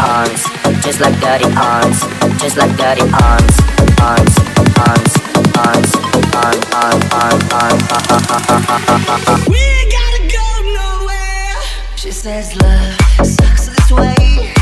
arms, just like dirty arms, just like dirty arms, arms, arms, arms, arms, arms, arms, arms, arms. We gotta go nowhere. She says love sucks this way.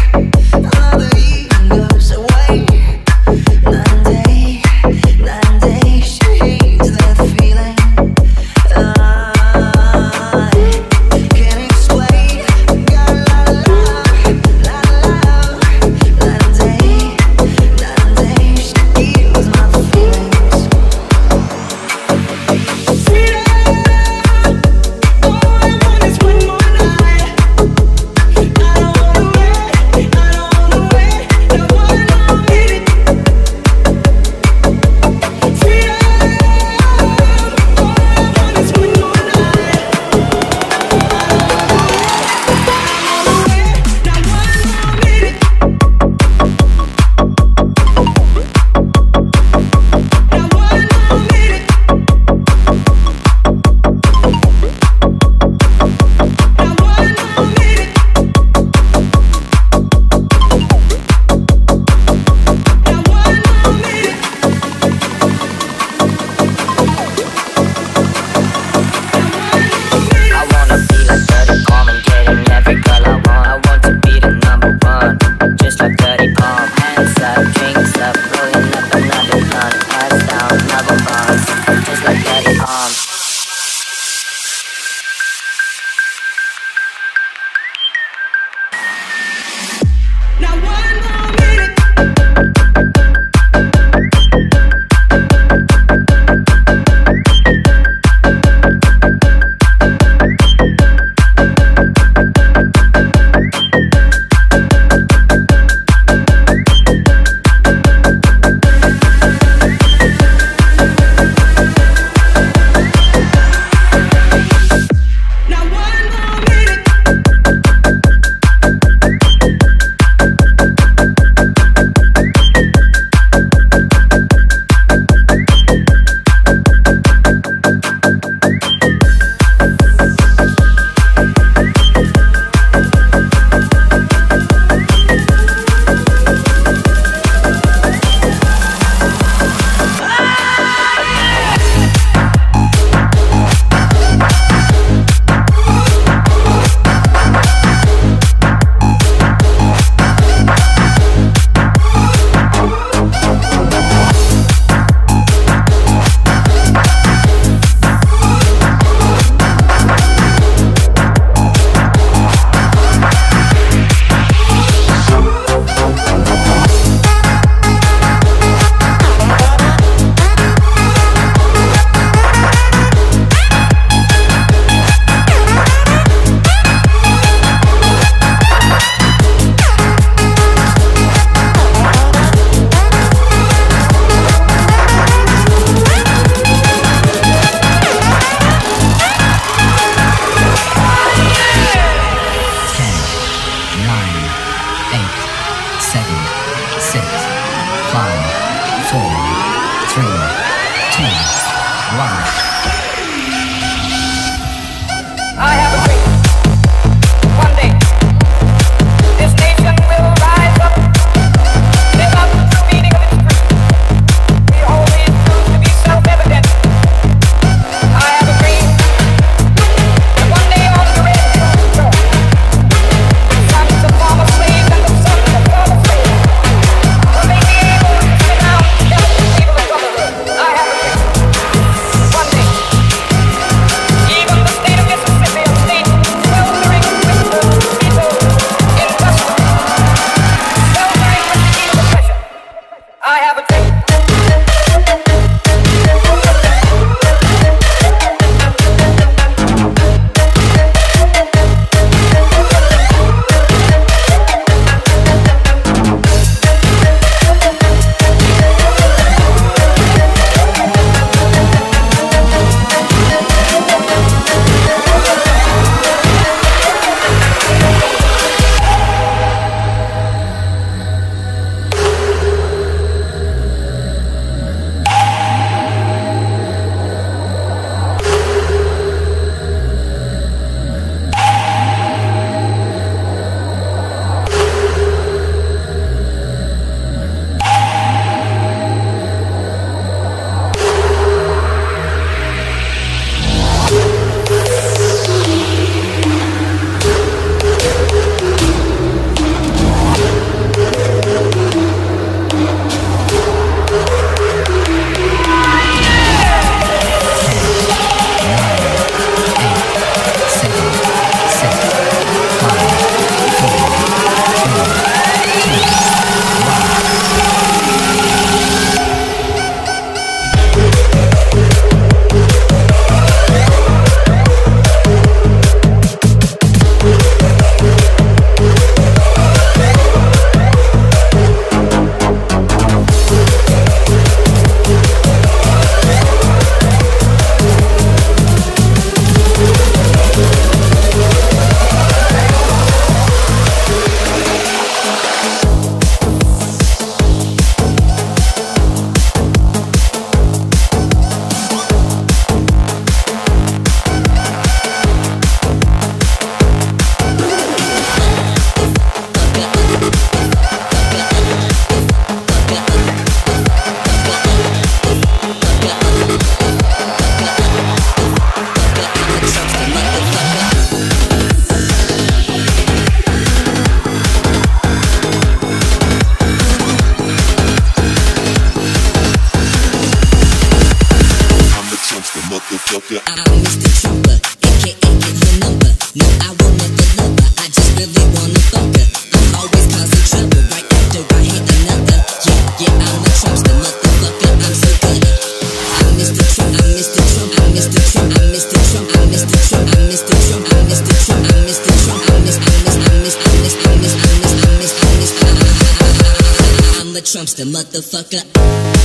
Motherfucker. I'm Mr. Trumper, aka get her number. No, I will never love her. I just really wanna fuck. I'm always causing trouble right after I hit another. Yeah, yeah, I'm a Trumpster, motherfucker. I'm so good. I'm Mr. Trump, I'm Mr. Trump, I'm Mr. Trump, I'm Mr. Trump, I'm Mr. Trump, I'm Mr. Trump, I'm Mr. Trump, I'm Mr. Trump, I'm Mr. I'm Mr. I'm Mr. I'm Mr. I'm Mr. I'm Mr. I'm Mr. I'm Mr. I'm a Trumpster, motherfucker.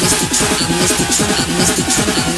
Mr. Trump, Mr. Trump, Mr. Trump.